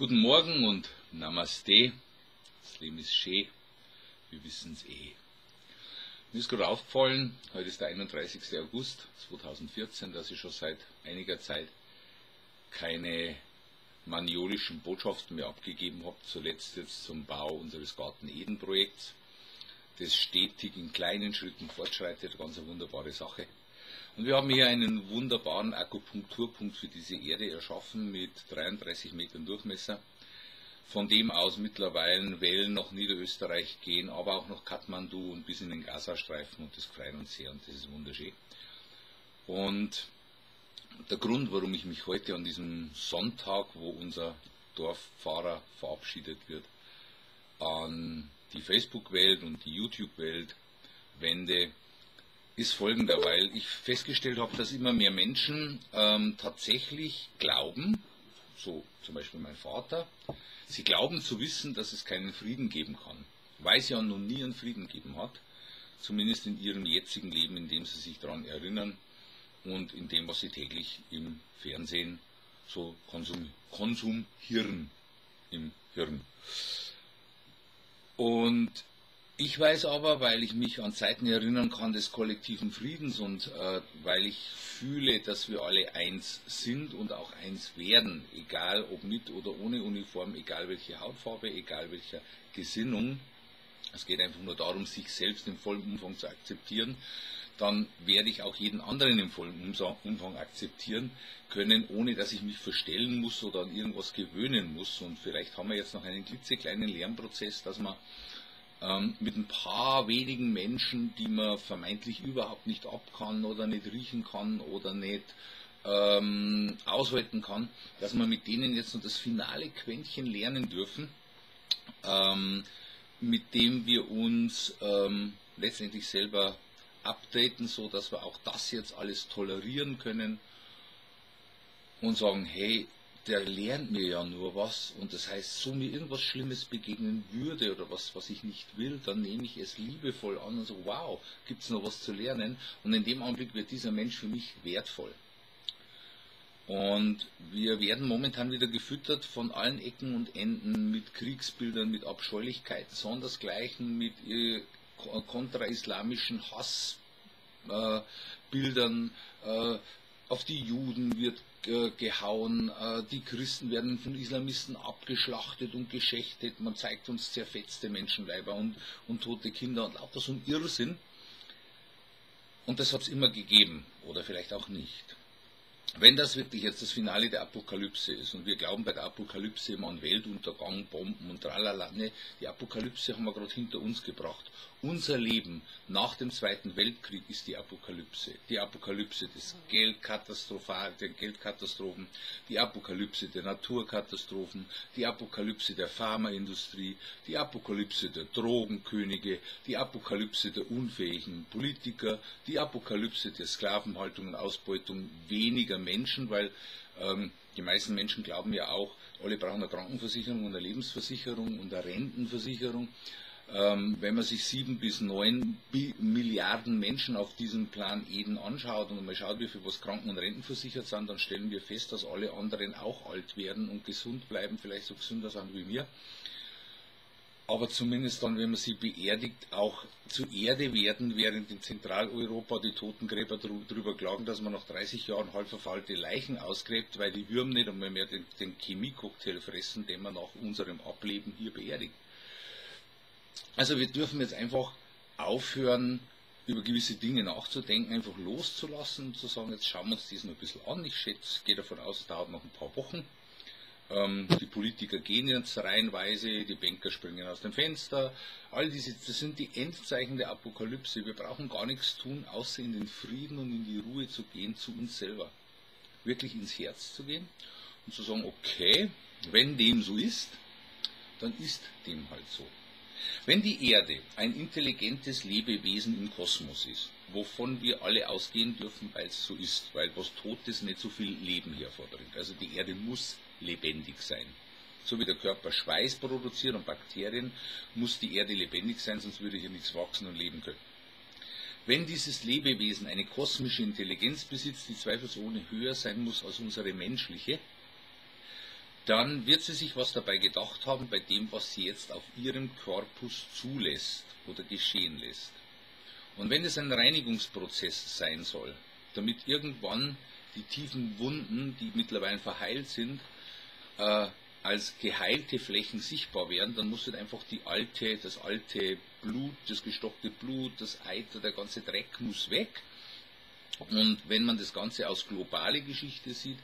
Guten Morgen und Namaste. Das Leben ist schön, wir wissen es eh. Mir ist gerade aufgefallen, heute ist der 31. August 2014, dass ich schon seit einiger Zeit keine maniolischen Botschaften mehr abgegeben habe, zuletzt jetzt zum Bau unseres Garten Eden Projekts, das stetig in kleinen Schritten fortschreitet, ganz eine wunderbare Sache. Und wir haben hier einen wunderbaren Akupunkturpunkt für diese Erde erschaffen mit 33 Metern Durchmesser, von dem aus mittlerweile Wellen nach Niederösterreich gehen, aber auch nach Kathmandu und bis in den Gazastreifen und das sehr und das ist wunderschön. Und der Grund, warum ich mich heute an diesem Sonntag, wo unser Dorffahrer verabschiedet wird, an die Facebook-Welt und die YouTube-Welt wende, ist folgender, weil ich festgestellt habe, dass immer mehr Menschen ähm, tatsächlich glauben, so zum Beispiel mein Vater, sie glauben zu wissen, dass es keinen Frieden geben kann, weil es ja noch nie einen Frieden gegeben hat, zumindest in ihrem jetzigen Leben, in dem sie sich daran erinnern und in dem, was sie täglich im Fernsehen so konsum, konsumieren im Hirn. Und ich weiß aber, weil ich mich an Zeiten erinnern kann des kollektiven Friedens und äh, weil ich fühle, dass wir alle eins sind und auch eins werden, egal ob mit oder ohne Uniform, egal welche Hautfarbe, egal welcher Gesinnung. Es geht einfach nur darum, sich selbst im vollen Umfang zu akzeptieren. Dann werde ich auch jeden anderen im vollen Umfang akzeptieren können, ohne dass ich mich verstellen muss oder an irgendwas gewöhnen muss. Und vielleicht haben wir jetzt noch einen klitzekleinen Lernprozess, dass man ähm, mit ein paar wenigen Menschen, die man vermeintlich überhaupt nicht ab kann oder nicht riechen kann oder nicht ähm, aushalten kann, dass wir mit denen jetzt noch das finale Quäntchen lernen dürfen, ähm, mit dem wir uns ähm, letztendlich selber updaten, so dass wir auch das jetzt alles tolerieren können und sagen, hey, der lernt mir ja nur was und das heißt, so mir irgendwas Schlimmes begegnen würde oder was, was ich nicht will, dann nehme ich es liebevoll an und so, wow, gibt es noch was zu lernen und in dem Augenblick wird dieser Mensch für mich wertvoll. Und wir werden momentan wieder gefüttert von allen Ecken und Enden mit Kriegsbildern, mit Abscheulichkeiten, sondersgleichen, mit äh, kontraislamischen Hassbildern. Äh, auf die Juden wird gehauen, äh, die Christen werden von Islamisten abgeschlachtet und geschächtet, man zeigt uns zerfetzte Menschenleiber und, und tote Kinder und lauter so ein Irrsinn. Und das hat es immer gegeben, oder vielleicht auch nicht. Wenn das wirklich jetzt das Finale der Apokalypse ist und wir glauben bei der Apokalypse immer an Weltuntergang, Bomben und tralala, ne, die Apokalypse haben wir gerade hinter uns gebracht. Unser Leben nach dem Zweiten Weltkrieg ist die Apokalypse. Die Apokalypse des Geldkatastrophal, der Geldkatastrophen, die Apokalypse der Naturkatastrophen, die Apokalypse der Pharmaindustrie, die Apokalypse der Drogenkönige, die Apokalypse der unfähigen Politiker, die Apokalypse der Sklavenhaltung und Ausbeutung weniger Menschen, weil ähm, die meisten Menschen glauben ja auch, alle brauchen eine Krankenversicherung und eine Lebensversicherung und eine Rentenversicherung. Ähm, wenn man sich sieben bis neun Milliarden Menschen auf diesem Plan Eden anschaut und mal schaut, wie viel was Kranken- und Rentenversichert sind, dann stellen wir fest, dass alle anderen auch alt werden und gesund bleiben, vielleicht so gesünder sind wie wir. Aber zumindest dann, wenn man sie beerdigt, auch zu Erde werden, während in Zentraleuropa die Totengräber darüber klagen, dass man nach 30 Jahren halb verfallte Leichen ausgräbt, weil die Würmer nicht einmal mehr den, den Chemiecocktail fressen, den man nach unserem Ableben hier beerdigt. Also wir dürfen jetzt einfach aufhören, über gewisse Dinge nachzudenken, einfach loszulassen und zu sagen, jetzt schauen wir uns das noch ein bisschen an. Ich schätze, gehe davon aus, es dauert noch ein paar Wochen. Ähm, die Politiker gehen jetzt reihenweise, die Banker springen aus dem Fenster. All diese, das sind die Endzeichen der Apokalypse. Wir brauchen gar nichts tun, außer in den Frieden und in die Ruhe zu gehen, zu uns selber. Wirklich ins Herz zu gehen und zu sagen, okay, wenn dem so ist, dann ist dem halt so. Wenn die Erde ein intelligentes Lebewesen im Kosmos ist, wovon wir alle ausgehen dürfen, weil es so ist, weil was Totes nicht so viel Leben hervorbringt. Also die Erde muss lebendig sein. So wie der Körper Schweiß produziert und Bakterien, muss die Erde lebendig sein, sonst würde hier nichts wachsen und leben können. Wenn dieses Lebewesen eine kosmische Intelligenz besitzt, die zweifelsohne höher sein muss als unsere menschliche, dann wird sie sich was dabei gedacht haben bei dem, was sie jetzt auf ihrem Korpus zulässt oder geschehen lässt. Und wenn es ein Reinigungsprozess sein soll, damit irgendwann die tiefen Wunden, die mittlerweile verheilt sind, äh, als geheilte Flächen sichtbar werden, dann muss halt einfach die alte, das alte Blut, das gestockte Blut, das Eiter, der ganze Dreck muss weg. Und wenn man das Ganze aus globale Geschichte sieht,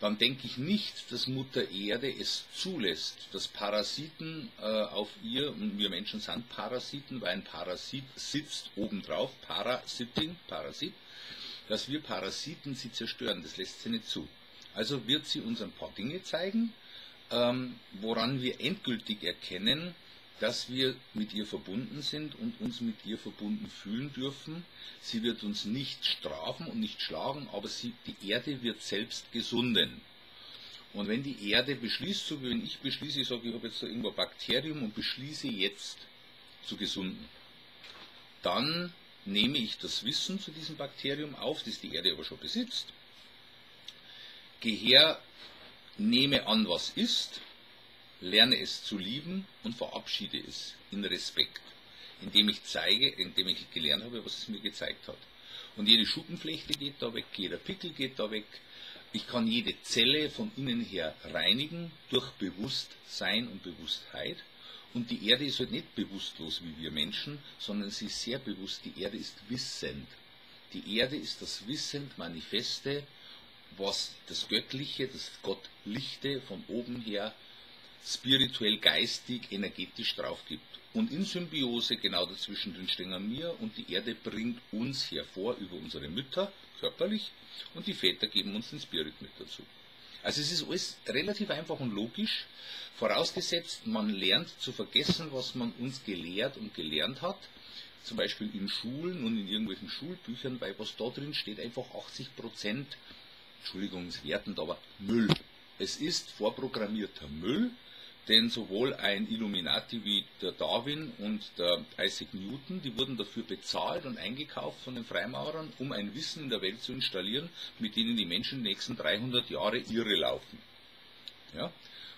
dann denke ich nicht, dass Mutter Erde es zulässt, dass Parasiten äh, auf ihr, und wir Menschen sind Parasiten, weil ein Parasit sitzt obendrauf, Parasiting, Parasit, dass wir Parasiten sie zerstören, das lässt sie nicht zu. Also wird sie uns ein paar Dinge zeigen, ähm, woran wir endgültig erkennen, dass wir mit ihr verbunden sind und uns mit ihr verbunden fühlen dürfen. Sie wird uns nicht strafen und nicht schlagen, aber sie, die Erde wird selbst gesunden. Und wenn die Erde beschließt, so wie wenn ich beschließe, ich sage, ich habe jetzt da irgendwo ein Bakterium und beschließe jetzt zu gesunden, dann nehme ich das Wissen zu diesem Bakterium auf, das die Erde aber schon besitzt, gehe her, nehme an, was ist, lerne es zu lieben und verabschiede es in Respekt, indem ich zeige, indem ich gelernt habe, was es mir gezeigt hat. Und jede Schuppenflechte geht da weg, jeder Pickel geht da weg. Ich kann jede Zelle von innen her reinigen durch Bewusstsein und Bewusstheit. Und die Erde ist halt nicht bewusstlos wie wir Menschen, sondern sie ist sehr bewusst. Die Erde ist wissend. Die Erde ist das wissend Manifeste, was das Göttliche, das Gottlichte von oben her spirituell, geistig, energetisch drauf gibt. Und in Symbiose genau dazwischen drin stehen wir und die Erde bringt uns hervor über unsere Mütter, körperlich, und die Väter geben uns den Spirit mit dazu. Also es ist alles relativ einfach und logisch, vorausgesetzt, man lernt zu vergessen, was man uns gelehrt und gelernt hat, zum Beispiel in Schulen und in irgendwelchen Schulbüchern, weil was da drin steht, einfach 80 Prozent, Entschuldigung, es wertend, aber Müll. Es ist vorprogrammierter Müll, denn sowohl ein Illuminati wie der Darwin und der Isaac Newton, die wurden dafür bezahlt und eingekauft von den Freimaurern, um ein Wissen in der Welt zu installieren, mit denen die Menschen die nächsten 300 Jahre irre laufen. Ja?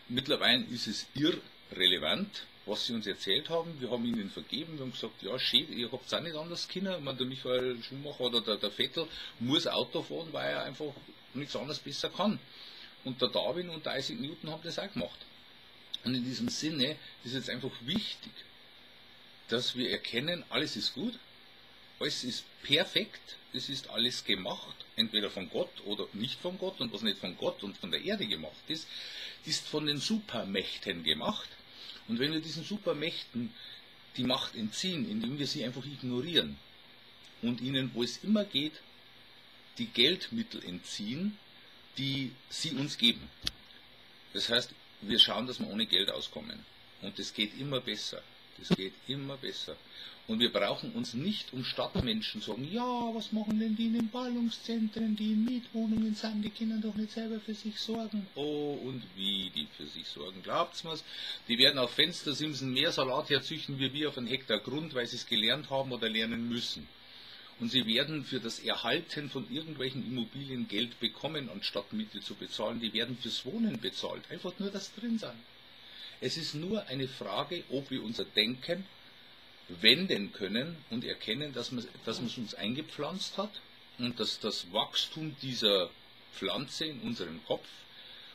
Mittlerweile ist es irrelevant, was sie uns erzählt haben. Wir haben ihnen vergeben, wir haben gesagt, ja, schön, ihr habt es auch nicht anders Kinder. Ich meine, der Michael Schumacher oder der, der Vettel muss Auto fahren, weil er einfach nichts anderes besser kann. Und der Darwin und der Isaac Newton haben das auch gemacht. Und in diesem Sinne ist es einfach wichtig, dass wir erkennen, alles ist gut, alles ist perfekt, es ist alles gemacht, entweder von Gott oder nicht von Gott, und was nicht von Gott und von der Erde gemacht ist, ist von den Supermächten gemacht. Und wenn wir diesen Supermächten die Macht entziehen, indem wir sie einfach ignorieren und ihnen, wo es immer geht, die Geldmittel entziehen, die sie uns geben. Das heißt, wir schauen, dass wir ohne Geld auskommen. Und es geht immer besser. Das geht immer besser. Und wir brauchen uns nicht um Stadtmenschen sagen, ja, was machen denn die in den Ballungszentren, die in Mietwohnungen sind, die können doch nicht selber für sich sorgen. Oh, und wie die für sich sorgen. Glaubt's mir's? Die werden auf Fenstersimsen mehr Salat herzüchten wie wir auf einen Hektar Grund, weil sie es gelernt haben oder lernen müssen und sie werden für das Erhalten von irgendwelchen Immobilien Geld bekommen, anstatt Miete zu bezahlen. Die werden fürs Wohnen bezahlt. Einfach nur das drin sein. Es ist nur eine Frage, ob wir unser Denken wenden können und erkennen, dass man, dass man es uns eingepflanzt hat und dass das Wachstum dieser Pflanze in unserem Kopf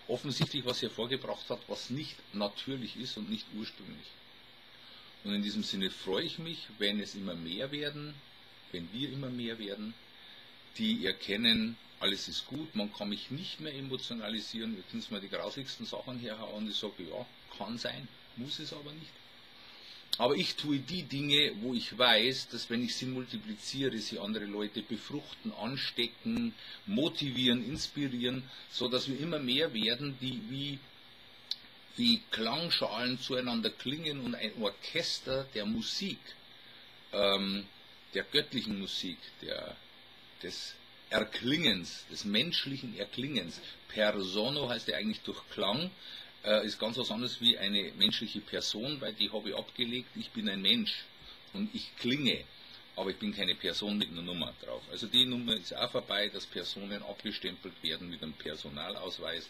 offensichtlich was hervorgebracht hat, was nicht natürlich ist und nicht ursprünglich. Und in diesem Sinne freue ich mich, wenn es immer mehr werden, wenn wir immer mehr werden, die erkennen, alles ist gut, man kann mich nicht mehr emotionalisieren, wir können mal die grausigsten Sachen herhauen, ich sage, ja, kann sein, muss es aber nicht. Aber ich tue die Dinge, wo ich weiß, dass wenn ich sie multipliziere, sie andere Leute befruchten, anstecken, motivieren, inspirieren, so dass wir immer mehr werden, die wie, wie Klangschalen zueinander klingen und ein Orchester der Musik ähm, der göttlichen Musik, der, des Erklingens, des menschlichen Erklingens. Persono heißt ja eigentlich durch Klang, äh, ist ganz was anderes wie eine menschliche Person, weil die habe ich abgelegt, ich bin ein Mensch und ich klinge, aber ich bin keine Person mit einer Nummer drauf. Also die Nummer ist auch vorbei, dass Personen abgestempelt werden mit einem Personalausweis.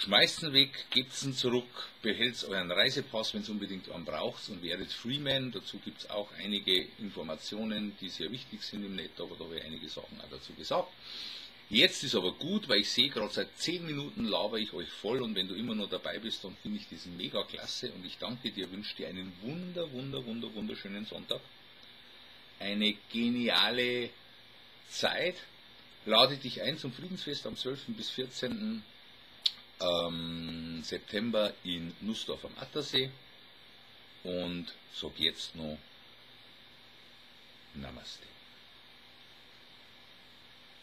Schmeißt ihn weg, gebt ihn zurück, behält euren Reisepass, wenn es unbedingt einen braucht und werdet Freeman. Dazu gibt es auch einige Informationen, die sehr wichtig sind im Netz, aber da habe ich einige Sachen auch dazu gesagt. Jetzt ist aber gut, weil ich sehe gerade seit 10 Minuten laber ich euch voll und wenn du immer noch dabei bist, dann finde ich das mega klasse und ich danke dir, wünsche dir einen wunder, wunder, wunder, wunderschönen Sonntag. Eine geniale Zeit. Lade dich ein zum Friedensfest am 12. bis 14 ähm, September in Nussdorf am Attersee und sag jetzt noch Namaste.